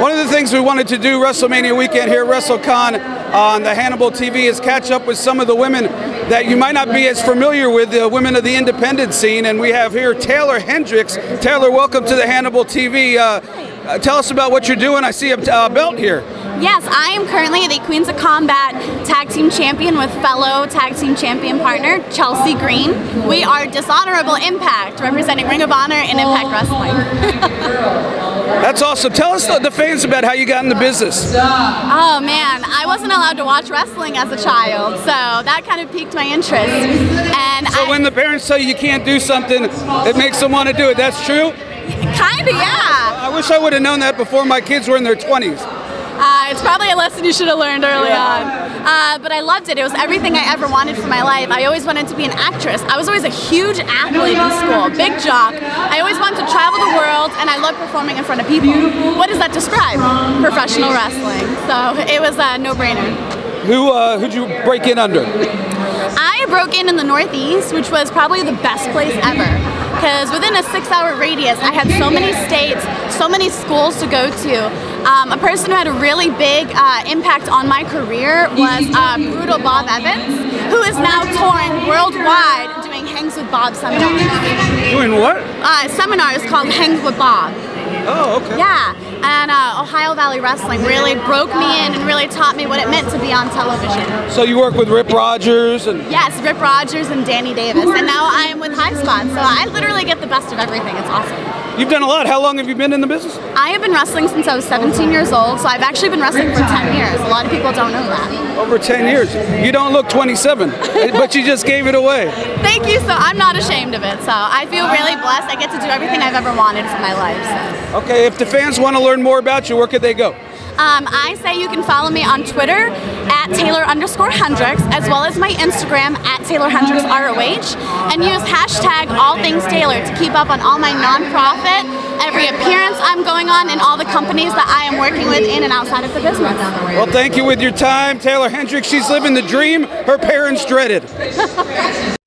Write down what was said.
One of the things we wanted to do WrestleMania weekend here at WrestleCon on the Hannibal TV is catch up with some of the women that you might not be as familiar with, the women of the independent scene. And we have here Taeler Hendrix. Taeler, welcome to the Hannibal TV. Uh, uh, tell us about what you're doing. I see a uh, belt here. Yes, I am currently the Queens of Combat Tag Team Champion with fellow Tag Team Champion partner Chelsea Green. We are Dishonorable Impact, representing Ring of Honor and Impact Wrestling. That's awesome. Tell us the fans about how you got in the business. Oh man, I wasn't allowed to watch wrestling as a child, so that kind of piqued my interest. And so I, when the parents tell you you can't do something, it makes them want to do it. That's true. Kinda, yeah. I wish I would have known that before my kids were in their 20s. It's probably a lesson you should have learned early on. Uh, but I loved it. It was everything I ever wanted for my life. I always wanted to be an actress. I was always a huge athlete in school, big jock. I always wanted to travel the world, and I love performing in front of people. What does that describe? Professional wrestling. So it was a no-brainer. Who uh, who'd you break in under? I broke in in the Northeast, which was probably the best place ever. Because within a six-hour radius, I had so many states, so many schools to go to. Um, a person who had a really big uh, impact on my career was uh, Brutal Bob Evans, who is now touring worldwide doing Hangs with Bob seminars. Doing what? Uh, seminars called Hangs with Bob. Oh, okay. Yeah, and uh, Ohio Valley Wrestling really broke me in and really taught me what it meant to be on television. So you work with Rip Rogers and yes, Rip Rogers and Danny Davis, and now I am with High Spot. So I literally get the best of everything. It's awesome. You've done a lot. How long have you been in the business? I have been wrestling since I was 17 years old, so I've actually been wrestling for 10 years. A lot of people don't know that. Over 10 years. You don't look 27, but you just gave it away. Thank you. So I'm not ashamed of it. So I feel really blessed. I get to do everything I've ever wanted for my life. So. Okay, if the fans want to learn more about you, where could they go? Um, I say you can follow me on Twitter at Taeler underscore Hendrix, as well as my Instagram at Taeler Hendrix ROH, and use hashtag All Things Taeler to keep up on all my nonprofit, every appearance I'm going on, and all the companies that I am working with in and outside of the business. Well, thank you with your time, Taeler Hendrix. She's living the dream her parents dreaded.